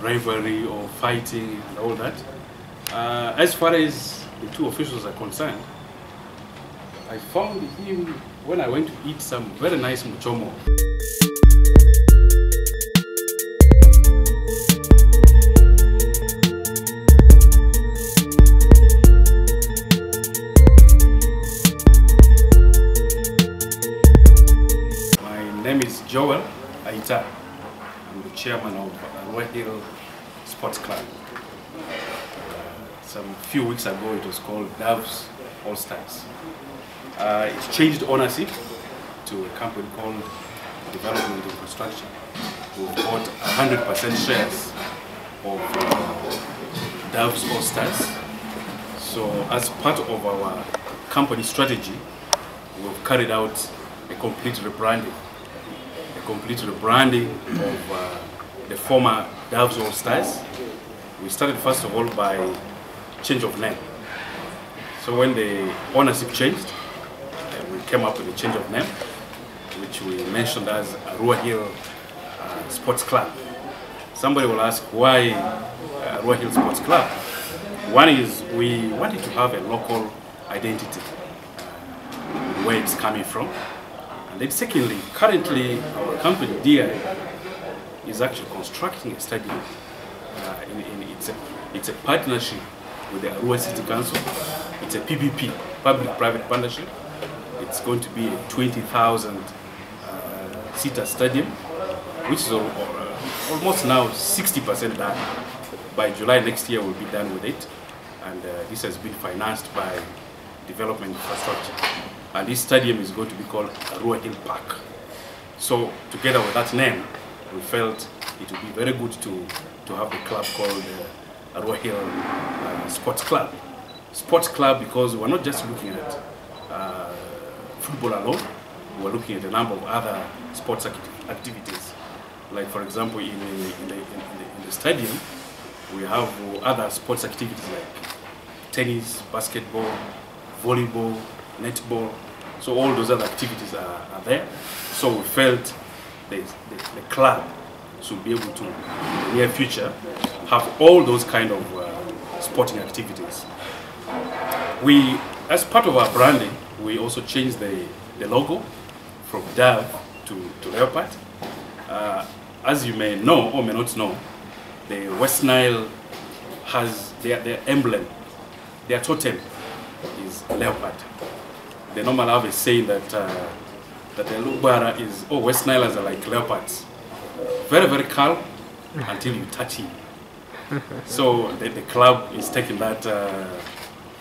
rivalry or fighting and all that. Uh, as far as the two officials are concerned, I found him when I went to eat some very nice muchomo. My name is Joel Aita. I'm the chairman of Arua Hill Sports Club. Uh, some few weeks ago it was called Doves All Stars. Uh, it changed ownership to a company called Development Infrastructure. We've bought 100% shares of uh, Doves All Stars. So as part of our company strategy, we've carried out a complete rebranding. Complete rebranding of uh, the former Doves All Stars. We started first of all by change of name. So when the ownership changed, uh, we came up with a change of name, which we mentioned as Arua Hill uh, Sports Club. Somebody will ask why uh, Arua Hill Sports Club? One is we wanted to have a local identity, uh, where it's coming from. And then secondly, currently our company, DI, is actually constructing a stadium. Uh, in, in, it's, a, it's a partnership with the Arua City Council. It's a PPP, public-private partnership. It's going to be a 20,000 uh, seater stadium, which is al- uh, almost now 60% done. By July next year, we'll be done with it. And uh, this has been financed by development infrastructure. And this stadium is going to be called Arua Hill Park. So together with that name, we felt it would be very good to, to have a club called uh, Arua Hill uh, Sports Club. Sports Club because we're not just looking at uh, football alone, we're looking at a number of other sports acti- activities. Like for example, in in in the, in the stadium, we have other sports activities like tennis, basketball, volleyball, netball. So all those other activities are, are there. So we felt the, the, the club should be able to, in the near future, have all those kind of uh, sporting activities. We, as part of our branding, we also changed the, the logo from dove to, to leopard. Uh, as you may know or may not know, the West Nile has their, their emblem, their totem is leopard. They normally have a saying that uh, that the Lugbara is, oh, West Nilers are like leopards. Very, very calm until you touch him. So the, the club is taking that, uh,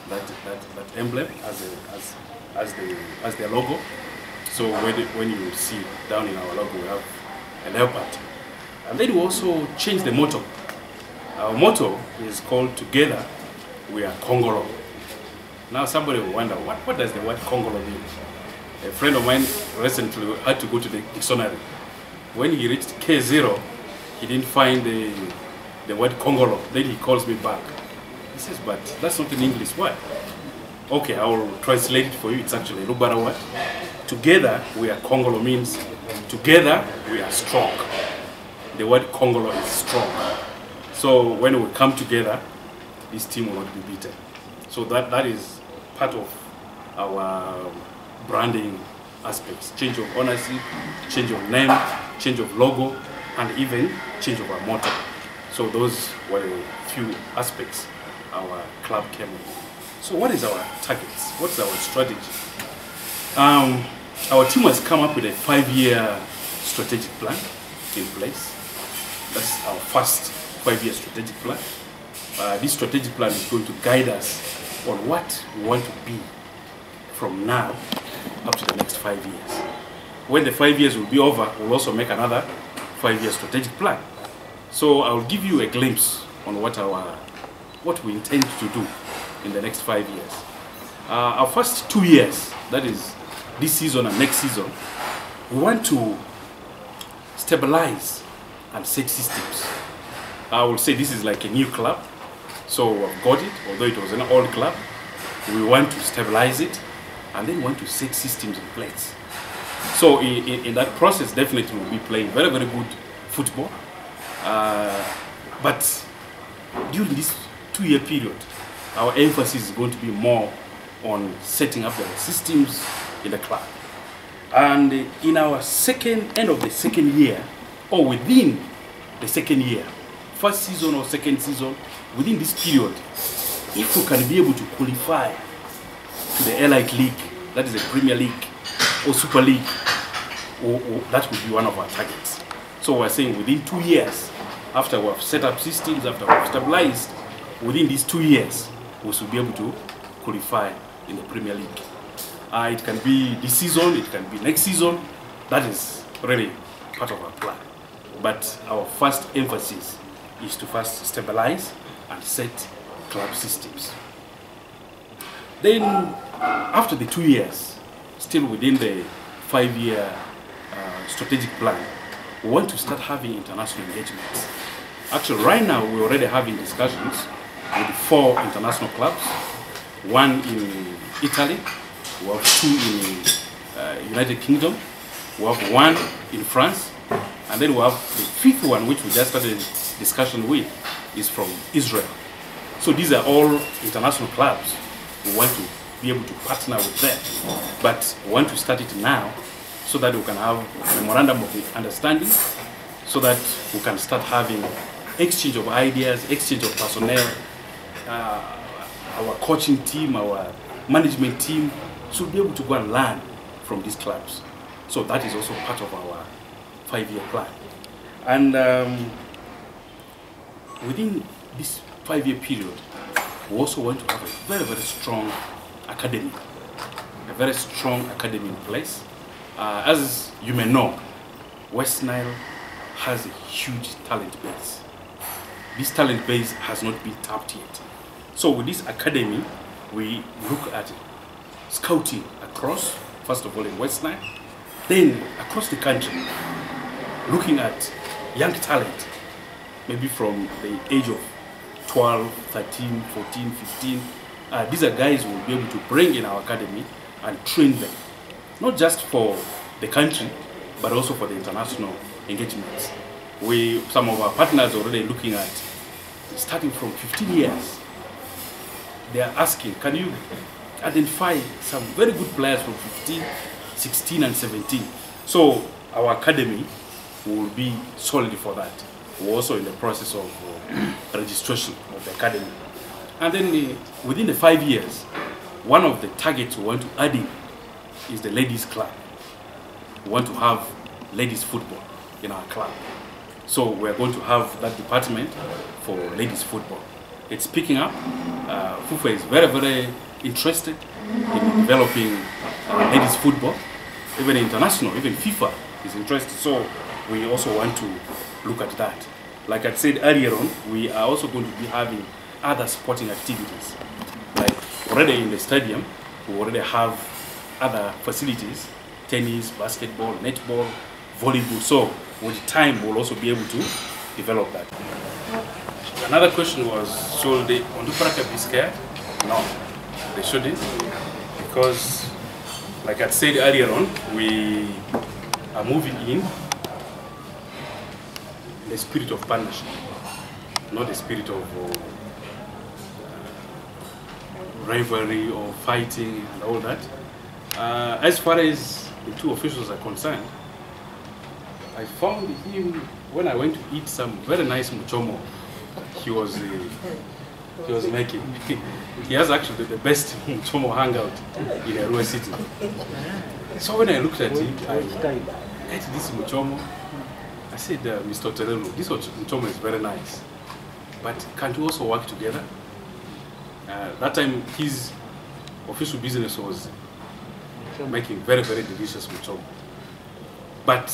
that, that, that emblem as, a, as, as, the, as their logo. So when, when you see down in our logo, we have a leopard. And then we also change the motto. Our motto is called Together We Are Congolo. Now somebody will wonder, what, what does the word Congolo mean? A friend of mine recently had to go to the dictionary. When he reached K0, he didn't find the, the word Congolo. Then he calls me back. He says, but that's not an English word. Okay, I will translate it for you. It's actually a Lugbara word. Together we are Congolo means together we are strong. The word Congolo is strong. So when we come together, this team will not be beaten. So that, that is part of our branding aspects. Change of ownership, change of name, change of logo, and even change of our motto. So those were a few aspects our club came with. So what is our targets? What's our strategy? Um, our team has come up with a five-year strategic plan in place. That's our first five-year strategic plan. Uh, this strategic plan is going to guide us on what we want to be from now up to the next five years. When the five years will be over, we'll also make another five-year strategic plan. So I'll give you a glimpse on what our what we intend to do in the next five years. Uh, our first two years, that is this season and next season, we want to stabilize and set systems. I will say this is like a new club, so we've got it, although it was an old club. We want to stabilize it and then want to set systems in place. So in, in, in that process, definitely we'll be playing very, very good football. Uh, But during this two-year period, our emphasis is going to be more on setting up the systems in the club. And in our second end of the second year, or within the second year, first season or second season, within this period, if we can be able to qualify to the Elite League, that is the Premier League or Super League, or, or that would be one of our targets. So we're saying within two years, after we've set up systems, after we've stabilized, within these two years, we should be able to qualify in the Premier League. Uh, it can be this season, it can be next season. That is really part of our plan. But our first emphasis is to first stabilize and set club systems. Then, after the two years, still within the five-year uh, strategic plan, we want to start having international engagements. Actually, right now, we're already having discussions with four international clubs, one in Italy, we have two in uh, United Kingdom, we have one in France, and then we have the fifth one, which we just started discussion with, is from Israel. So these are all international clubs. We want to be able to partner with them, but want to start it now so that we can have a memorandum of understanding, so that we can start having exchange of ideas, exchange of personnel, uh, our coaching team, our management team should be able to go and learn from these clubs. So that is also part of our five-year plan. And um, within this five-year period, we also want to have a very, very strong academy, a very strong academy in place. Uh, as you may know, West Nile has a huge talent base. This talent base has not been tapped yet. So with this academy, we look at scouting across, first of all in West Nile, then across the country, looking at young talent, maybe from the age of 12, 13, 14, 15. Uh, these are guys we'll be able to bring in our academy and train them, not just for the country, but also for the international engagements. We, some of our partners are already looking at starting from 15 years they are asking, can you identify some very good players from 15, 16 and 17? So our academy will be solid for that. We're also in the process of uh, registration of the academy. And then uh, within the five years, one of the targets we want to add in is the ladies club. We want to have ladies football in our club. So we're going to have that department for ladies football it's picking up. Uh, FUFA is very, very interested in developing uh, ladies football. Even international, even FIFA is interested. So we also want to look at that. Like I said earlier on, we are also going to be having other sporting activities. Like already in the stadium, we already have other facilities, tennis, basketball, netball, volleyball. So with time, we'll also be able to develop that. Another question was, should the Onduparaka be scared? No, they shouldn't. Because, like I said earlier on, we are moving in the spirit of partnership, not the spirit of uh, rivalry or fighting and all that. Uh, as far as the two officials are concerned, I found him when I went to eat some very nice muchomo he was uh, he was making. he has actually the best Chomo hangout in Arua City. So when I looked at him, I ate this muchomo. I said, uh, Mr. Terelo, this muchomo is very nice, but can't we also work together? Uh, that time, his official business was making very, very delicious muchomo. But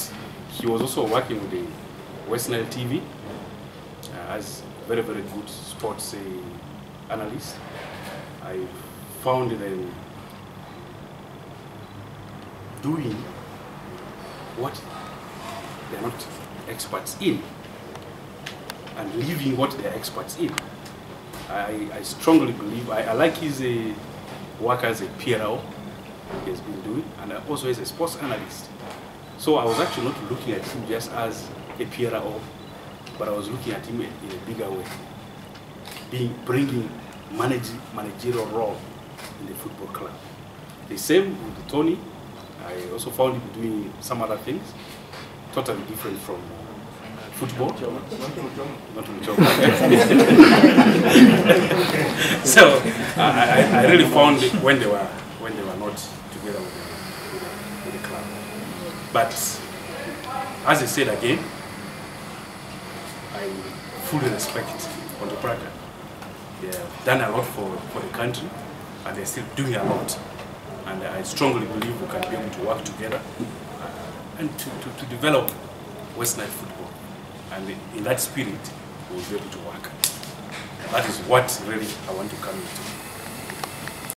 he was also working with the West Nile TV uh, as very, very good sports uh, analyst. I found them doing what they're not experts in and leaving what they're experts in. I, I strongly believe, I, I like his uh, work as a PRO he has been doing and also as a sports analyst. So I was actually not looking at him just as a PRO, but I was looking at him in a bigger way, being bringing manage, managerial role in the football club. The same with Tony. I also found him doing some other things, totally different from uh, football. Not so I, I, I really found it when they were when they were not together with the, with the, with the club. But as I said again, I fully respect Ponte They have done a lot for, for the country and they're still doing a lot. And I strongly believe we can be able to work together and to, to, to develop West Nile football. And in that spirit, we'll be able to work. That is what really I want to come into.